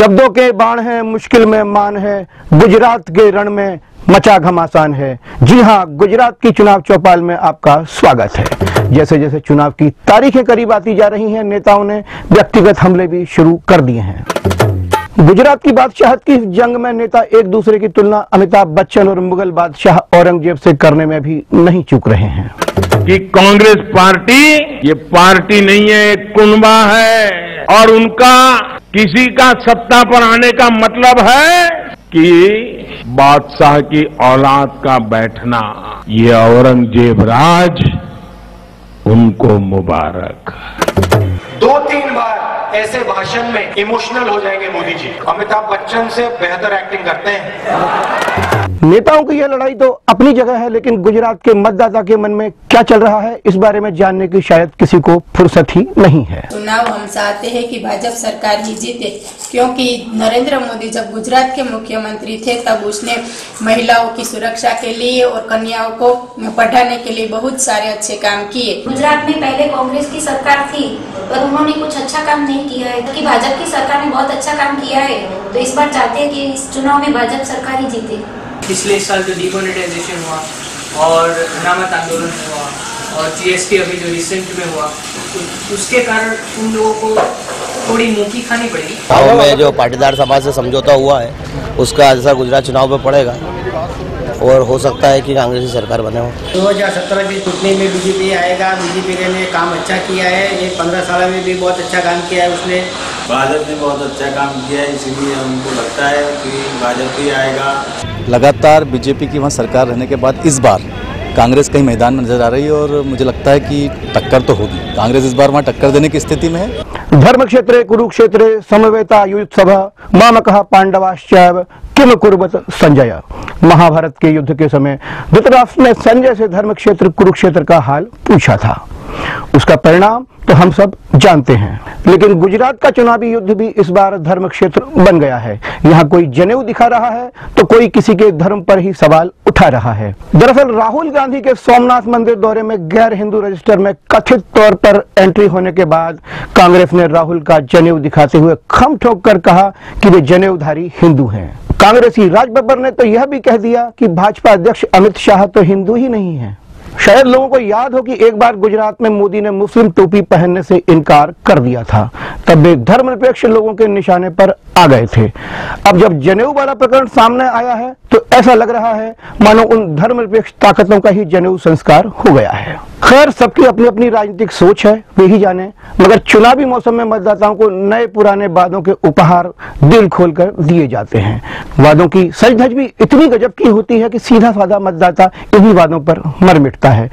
शब्दों के बाण है, मुश्किल में मान है, गुजरात के रण में मचा घमासान है। जी हाँ गुजरात की चुनाव चौपाल में आपका स्वागत है। जैसे जैसे चुनाव की तारीखें करीब आती जा रही हैं, नेताओं ने व्यक्तिगत हमले भी शुरू कर दिए हैं। गुजरात की बादशाहत की जंग में नेता एक दूसरे की तुलना अमिताभ बच्चन और मुगल बादशाह औरंगज़ेब से करने में भी नहीं चूक रहे हैं। कि कांग्रेस पार्टी, ये पार्टी नहीं है, एक कुनबा है। और उनका किसी का सत्ता पर आने का मतलब है कि बादशाह की औलाद का बैठना, ये औरंगज़ेब राज उनको मुबारक। दो तीन बार ऐसे भाषण में इमोशनल हो जाएँगे मोदी जी। अमिताभ बच्चन से बेहतर एक्टिंग करते हैं। नेताओं की यह लड़ाई तो अपनी जगह है लेकिन गुजरात के मतदाता के मन में क्या चल रहा है? इस बारे में जानने की शायद किसी को फुर्सत ही नहीं है। चुनाव हम चाहते हैं कि भाजपा सरकार ही जीते क्योंकि नरेंद्र मोदी जब गुजरात के मुख्यमंत्री थे तब उसने महिलाओं की सुरक्षा के लिए और कन्याओं को पढ़ाने के लिए बहुत सारे अच्छे काम किए। गुजरात में पहले कांग्रेस की सरकार थी पर उन्होंने कुछ अच्छा काम नहीं किया है। कि भाजपा की सरकार ने बहुत अच्छा काम किया है तो इस बार चाहते हैं कि इस चुनाव में भाजपा सरकार ही जीते। पिछले साल जो डिमोनेटाइजेशन हुआ और अनामत आंदोलन हुआ और जीएसटी अभी जो रिसेंट में हुआ तो उसके कारण उन लोगों को थोड़ी मुँह खानी पड़ेगी में जो पाटीदार समाज से समझौता हुआ है, उसका असर गुजरात चुनाव में पड़ेगा और हो सकता है कि कांग्रेस की सरकार बने हो। 2017 की चुनाव में बीजेपी आएगा बीजेपी ने काम अच्छा किया है ये पंद्रह साल में भी बहुत अच्छा काम किया है उसने। भाजपा ने बहुत अच्छा काम किया है इसीलिए हमको लगता है कि भाजपा ही आएगा। लगातार बीजेपी की वहाँ सरकार रहने के बाद इस बार कांग्रेस कहीं मैदान में नज़र आ रही है और मुझे लगता है कि टक्कर तो होगी। कांग्रेस इस बार वहाँ टक्कर देने की स्थिति में है। धर्म क्षेत्रे कुरुक्षेत्रे समवेता युद्ध सभा माम कहा पांडवाश्चैव किम कुर्बत संजय, महाभारत के युद्ध के समय धृतराष्ट्र ने संजय से धर्म क्षेत्र कुरुक्षेत्र का हाल पूछा था। उसका परिणाम तो हम सब जानते हैं, लेकिन गुजरात का चुनावी युद्ध भी इस बार धर्म क्षेत्र बन गया है। यहाँ कोई जनेऊ दिखा रहा है तो कोई किसी के धर्म पर ही सवाल उठा रहा है। दरअसल राहुल गांधी के सोमनाथ मंदिर दौरे में गैर हिंदू रजिस्टर में कथित तौर पर एंट्री होने के बाद कांग्रेस ने राहुल का जनेऊ दिखाते हुए खम ठोक कर कहा कि वे जनेऊधारी हिंदू हैं। कांग्रेसी राज बब्बर ने तो यह भी कह दिया कि भाजपा अध्यक्ष अमित शाह तो हिंदू ही नहीं है। शायद लोगों को याद हो कि एक बार गुजरात में मोदी ने मुस्लिम टोपी पहनने से इनकार कर दिया था। तब वे धर्मनिरपेक्ष लोगों के निशाने पर आ गए थे। अब जब जनेऊ वाला प्रकरण सामने आया है तो ऐसा लग रहा है, मानो उन धर्मनिरपेक्ष ताकतों का ही जनेऊ संस्कार हो गया है। खैर, सबकी अपनी अपनी राजनीतिक सोच है, वे ही जाने। मगर चुनावी मौसम में मतदाताओं को नए पुराने वादों के उपहार दिल खोलकर दिए जाते हैं। वादों की सच धज भी इतनी गजब की होती है कि सीधा साधा मतदाता इन्हीं वादों पर मर मिटता है।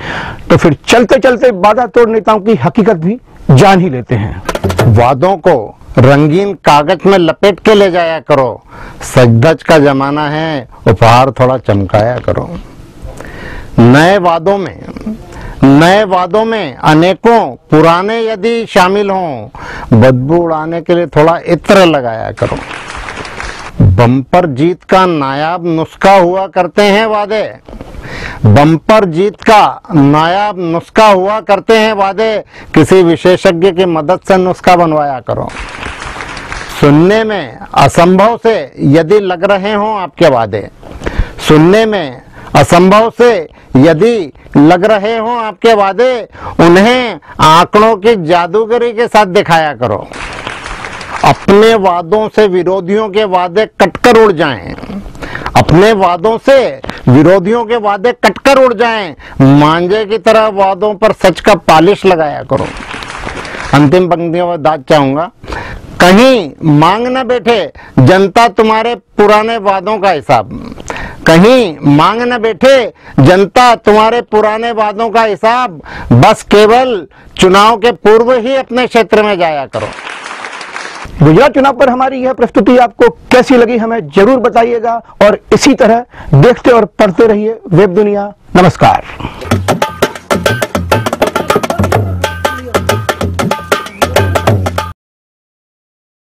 तो फिर चलते चलते वादा तोड़ नेताओं की हकीकत भी जान ही लेते हैं। वादों को रंगीन कागज़ में लपेट के ले जाया करो। सजधज का जमाना है, उपहार थोड़ा चमकाया करो। नए वादों में नए वादों में अनेकों पुराने यदि शामिल हों, बदबू उड़ाने के लिए थोड़ा इत्र लगाया करो। बम्पर जीत का नायाब नुस्खा हुआ करते हैं वादे। बम्पर जीत का नायाब नुस्खा हुआ करते हैं वादे। किसी विशेषज्ञ की मदद से नुस्खा बनवाया करो। सुनने में असंभव से यदि लग रहे हों आपके वादे। सुनने में असंभव से यदि लग रहे हों आपके वादे, उन्हें आंकड़ों की जादूगरी के साथ दिखाया करो। अपने वादों से विरोधियों के वादे कटकर उड़ जाएँ। अपने वादों से विरोधियों के वादे कटकर उड़ जाएँ। मांझे की तरह वादों पर सच का पालिश लगाया करो। अंतिम पंक्तियों में दाद चाहूँगा। कहीं मांग न बैठे, जनता तुम्हारे पुराने वादों का हिसाब। कहीं मांग न बैठे। जनता, तुम्हारे पुराने वादों का हिसाब बस केवल चुनाव के पूर्व ही अपने क्षेत्र में जाया करो। गुजरात चुनाव पर हमारी यह प्रस्तुति आपको कैसी लगी हमें ज़रूर बताइएगा और इसी तरह देखते और पढ़ते रहिए वेब दुनिया। नमस्कार।